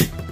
you